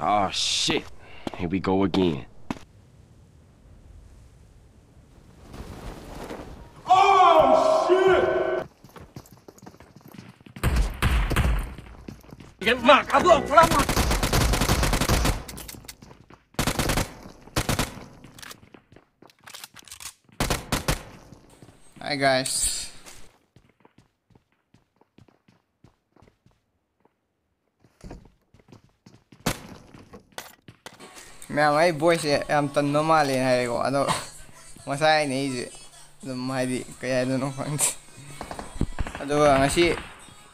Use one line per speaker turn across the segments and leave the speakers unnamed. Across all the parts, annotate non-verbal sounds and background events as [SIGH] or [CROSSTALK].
Oh shit. Here we go again. Oh, shit! Mak, abang, selamat!
Hi guys. ꯃꯌꯥꯝ ꯑꯩ ꯚꯣꯏꯁꯁꯦ ꯌꯥꯝ ꯇꯟꯕ ꯃꯥꯜꯂꯦ ꯍꯥꯏꯔꯦꯀꯣ ꯑꯗꯣ ꯉꯁꯥꯏ ꯑꯩꯅ ꯑꯩꯁꯦ ꯑꯗꯨꯝ ꯍꯥꯏꯗꯤ ꯀꯩ ꯍꯥꯏꯗꯣꯏꯅꯣ ꯈꯪꯗꯦ ꯑꯗꯨꯒ ꯉꯁꯤ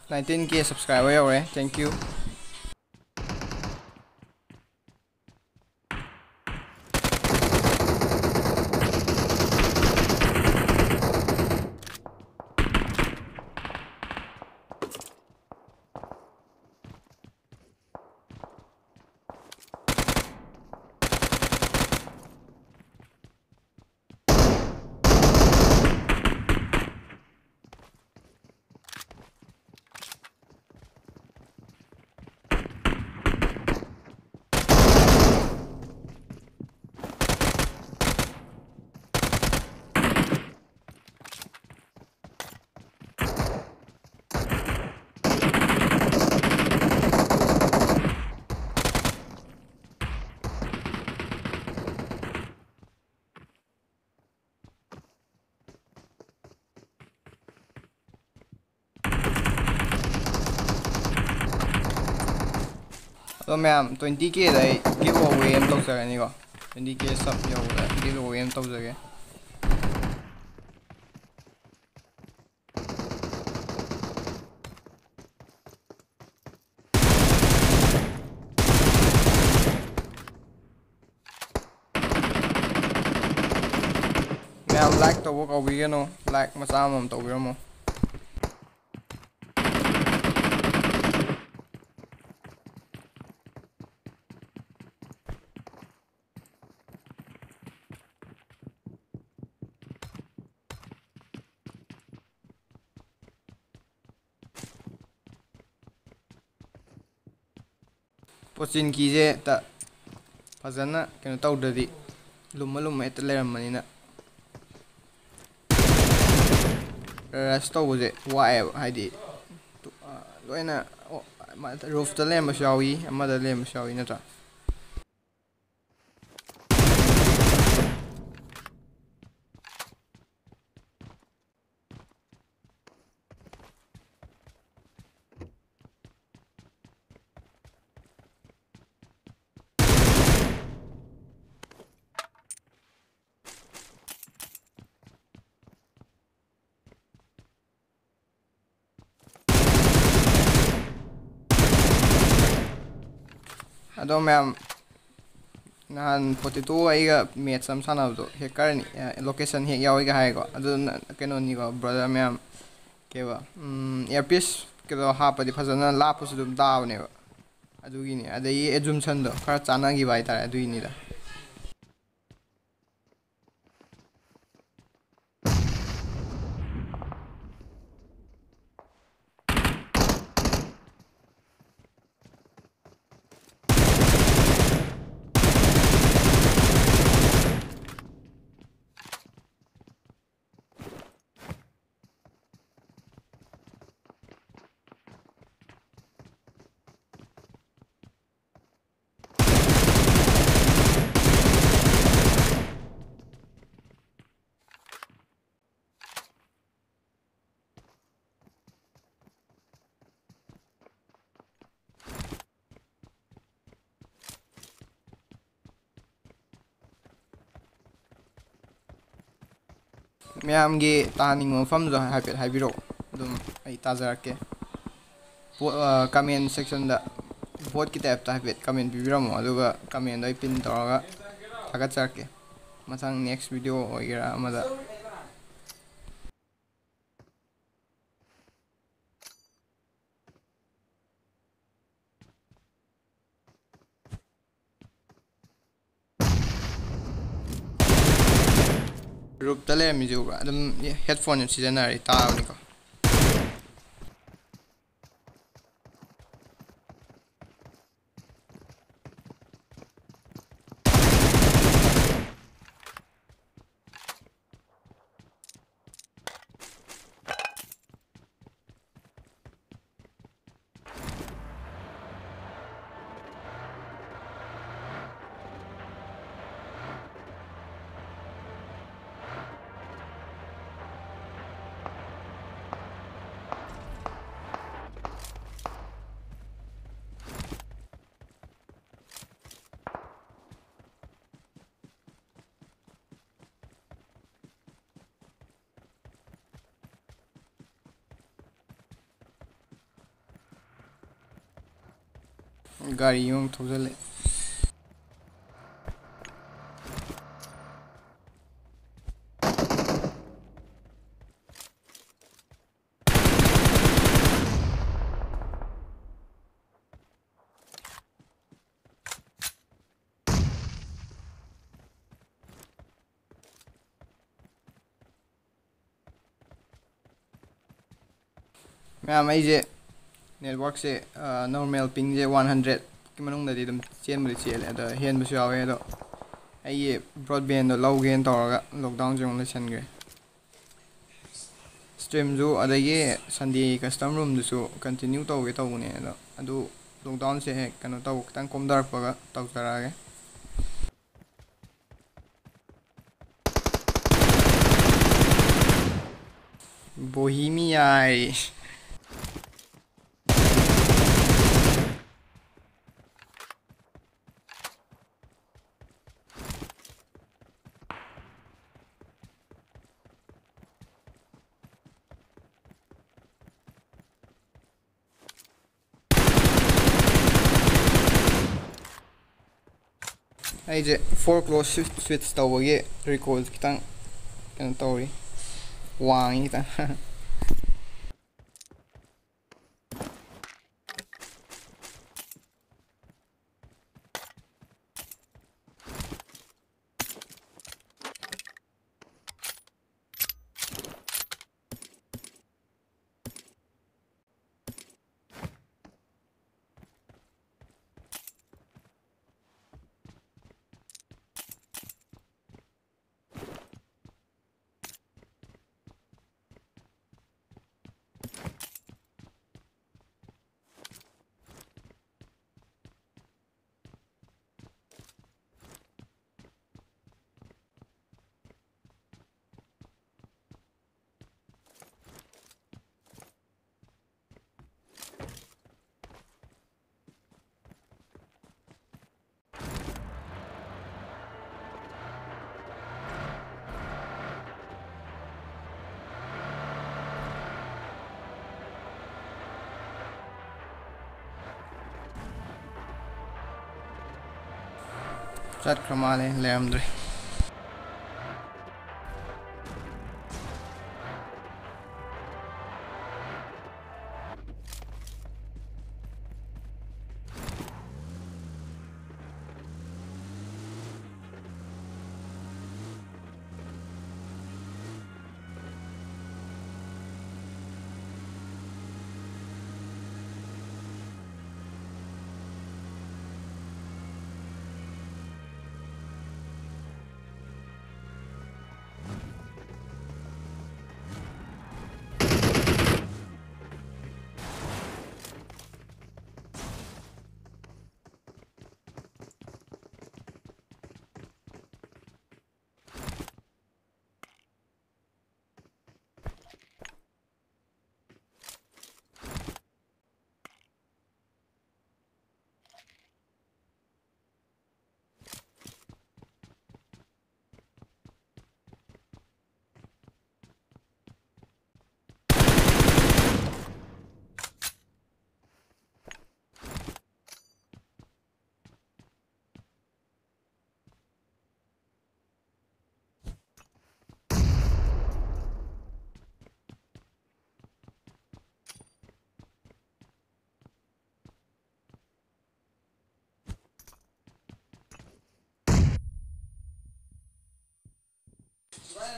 ꯅꯥꯏꯟꯇꯤꯟ ꯀꯦ ꯁꯕꯁꯀ꯭ꯔꯥꯏꯕꯔ ꯌꯧꯔꯦ ꯊꯦꯡꯛ ꯌꯨ ꯑꯗꯣ ꯃꯌꯥꯝ ꯇ꯭ꯋꯦꯟꯇꯤ ꯀꯦꯗ ꯑꯩ ꯒꯤꯞ ꯑꯋꯦ ꯑꯃ ꯇꯧꯖꯔꯅꯤꯀꯣ ꯇ꯭ꯋꯦꯟꯇꯤ ꯀꯦ ꯁꯞ ꯌꯧꯕꯗ ꯒꯤꯞ ꯑꯋꯦ ꯑꯃ ꯇꯧꯖꯒꯦ ꯃꯌꯥꯝ ꯂꯥꯏꯛ ꯇꯧꯕ ꯀꯥꯎꯕꯤꯒꯅꯨ ꯂꯥꯏꯛ ꯃꯆꯥ ꯑꯃꯃꯝ ꯇꯧꯕꯤꯔꯝꯃꯣ ꯄꯣꯆꯤꯟ ꯀꯤꯁꯦ ꯍꯦꯛꯇ ꯐꯖꯅ ꯀꯩꯅꯣ ꯇꯧꯗ꯭ꯔꯗꯤ ꯂꯨꯝꯃ ꯂꯨꯝꯃ ꯍꯦꯛꯇ ꯂꯩꯔꯝꯕꯅꯤꯅ ꯔꯁ ꯇꯧꯕꯁꯦ ꯋꯥꯏꯑꯦꯕ ꯍꯥꯏꯗꯤ ꯂꯣꯏꯅ ꯔꯨꯐꯇ ꯂꯩꯔꯝꯕꯁꯨ ꯌꯥꯎꯏ ꯑꯃꯗ ꯂꯩꯔꯝꯕꯁꯨ ꯌꯥꯎꯏ ꯅꯠꯇ꯭ꯔꯥ De när han 42 aiga match sam sanabdo he karni location he yawiga haigo adu keno nigo brother mem keva um earpiece kedo hapadi phajana lapus dum dawne adugi ni adai assumption do khara chana gi bai tar adugi ni da ꯃꯌꯥꯝꯒꯤ ꯇꯥꯍꯟꯅꯤꯡꯕ ꯃꯐꯝꯗꯣ ꯍꯥꯏꯐꯦꯠ ꯍꯥꯏꯕꯤꯔꯛꯑꯣ ꯑꯗꯨꯝ ꯑꯩ ꯇꯥꯖꯔꯛꯀꯦ comment ꯁꯦꯛꯁꯟꯗ ꯚꯣꯠꯀꯤ ꯇꯥꯏꯞꯇ ꯍꯥꯏꯐꯦꯠ comment ꯄꯤꯕꯤꯔꯝꯃꯣ ꯑꯗꯨꯒ ꯀꯃꯦꯟꯗꯣ ꯑꯩ pin ꯇꯧꯔꯒ ꯊꯥꯒꯠꯆꯔꯛꯀꯦ ꯃꯊꯪ ꯅꯦꯛꯁ ꯚꯤꯗꯤꯑꯣ ꯑꯣꯏꯒꯦꯔꯥ ꯑꯃꯗ ꯂꯩꯔꯝꯃꯤꯁꯦ ꯎꯕ꯭ꯔꯥ ꯑꯗꯨꯝ ꯍꯦꯠꯐꯣꯟ ꯁꯤꯖꯤꯟꯅꯔꯤ ꯇꯥꯕꯅꯤꯀꯣ ꯒꯥꯔꯤ ꯑꯃꯨꯛ ꯊꯧꯖꯤꯜꯂꯛꯑꯦ ꯃꯌꯥꯝ ꯑꯩꯁꯦ ꯅꯦꯠꯋꯥꯛꯁꯦ ꯅꯣꯔꯃꯦꯜ ꯄꯤꯡꯁꯦ ꯋꯥꯟ ꯍꯟꯗ꯭ꯔꯦꯗꯀꯤ ꯃꯅꯨꯡꯗꯗꯤ ꯑꯗꯨꯝ ꯆꯦꯟꯕꯨꯗꯤ ꯆꯦꯜꯂꯦ ꯑꯗꯣ ꯍꯦꯟꯕꯁꯨ ꯌꯥꯎꯋꯦ ꯑꯗꯣ ꯑꯩꯒꯤ ꯕ꯭ꯔꯣꯗꯕꯦꯟꯗꯣ ꯂꯧꯒꯦꯅ ꯇꯧꯔꯒ ꯂꯣꯛꯗꯥꯎꯟꯁꯦ ꯑꯃꯨꯛ ꯂꯣꯏꯁꯤꯟꯈ꯭ꯔꯦ ꯁ꯭ꯇ꯭ꯔꯤꯝꯁꯨ ꯑꯗꯒꯤ ꯁꯟꯗꯦ ꯀꯁꯇꯝ ꯔꯨꯝꯗꯨꯁꯨ ꯀꯟꯇꯤꯅ꯭ꯌꯨ ꯇꯧꯒꯦ ꯇꯧꯕꯅꯦ ꯑꯗꯣ ꯑꯗꯨ ꯂꯣꯛꯗꯥꯎꯟꯁꯦ ꯍꯦꯛ ꯀꯩꯅꯣ ꯇꯧ ꯈꯤꯇꯪ ꯀꯣꯝꯊꯔꯛꯄꯒ ꯇꯧꯖꯔꯛꯑꯒꯦ ꯕꯣꯍꯤꯃꯤꯌꯥꯏ idzie folklore świetstałoje, rekord, kitan, kitan, tori, wine, kitan, Sat Kramale Leandri.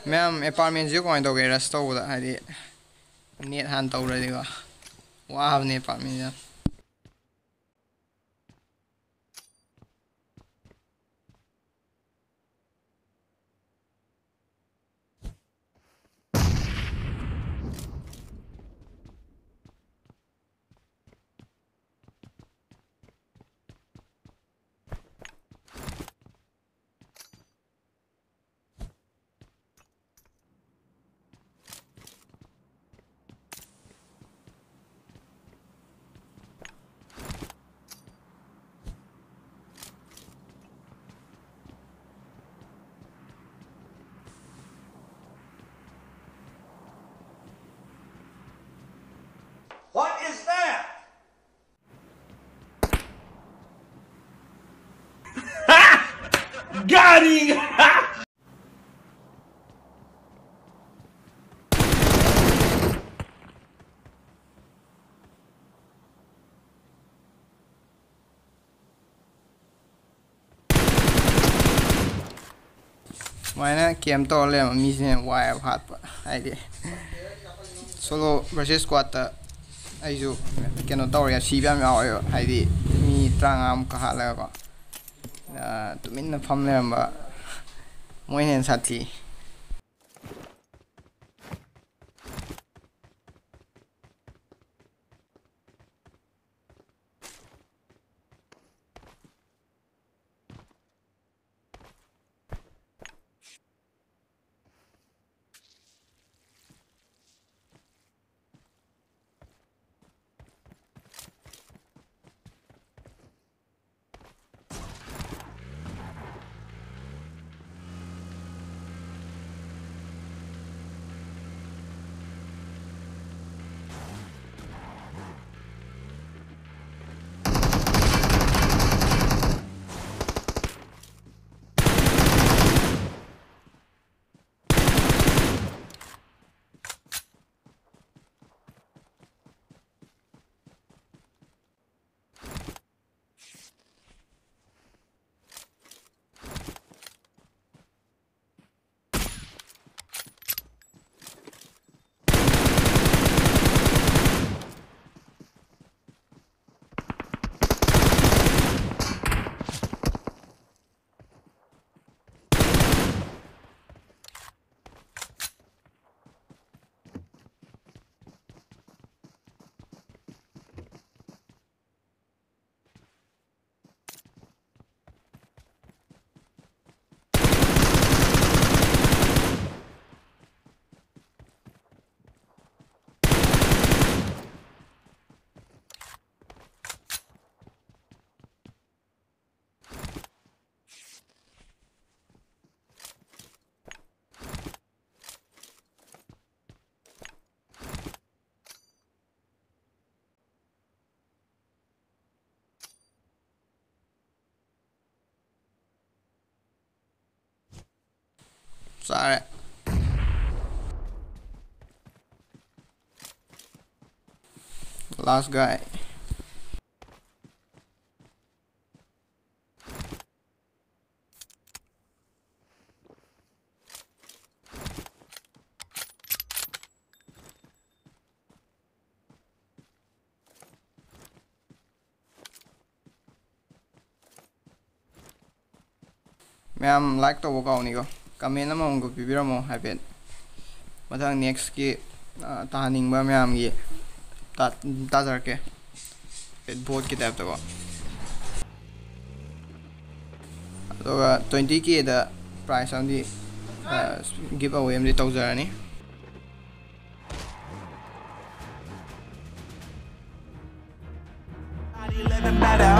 ꯃꯌꯥꯝ ꯑꯦꯄꯥꯔꯠꯃꯦꯟꯁꯦ ꯀꯃꯥꯏꯅ ꯇꯧꯒꯦ ꯔꯁ ꯇꯧꯕꯗ ꯍꯥꯏꯗꯤ ꯅꯦꯠ ꯍꯥꯟꯅ ꯇꯧꯔꯗꯤꯀꯣ ꯋꯥꯕꯅꯦ What is that? Ha! [LAUGHS] Got! Why not? Kim told him, I'm missing hot idea. Solo versus squatter. 아이죠 걔는 떠오르야 시비하면 와요 아이디 미 땅암 가하라고 아 두민나 밤내면 뭐 모이는 사티 Sorry. Last guy. मैं I'm like वो का होने ꯀꯃꯦꯟ ꯑꯃꯃꯝꯒ ꯄꯤꯕꯤꯔꯝꯃꯣ ꯍꯥꯏꯐꯦꯠ ꯃꯊꯪ ꯅꯦꯛꯁꯀꯤ ꯇꯥꯍꯟꯅꯤꯡꯕ ꯃꯌꯥꯝꯒꯤ ꯇꯥꯖꯔꯛꯀꯦ ꯍꯥꯏꯐꯦꯠ ꯚꯣꯠꯀꯤ ꯇꯥꯏꯞꯇꯀꯣ ꯑꯗꯨꯒ ꯇ꯭ꯋꯦꯟꯇꯤ ꯀꯦꯗ ꯄ꯭ꯔꯥꯏꯁ ꯑꯃꯗꯤ ꯒꯤꯞ ꯑꯋꯦ ꯑꯃꯗꯤ ꯇꯧꯖꯔꯅꯤ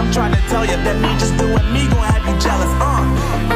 I'm trying to tell you that me just doing me gon' have you jealous, uh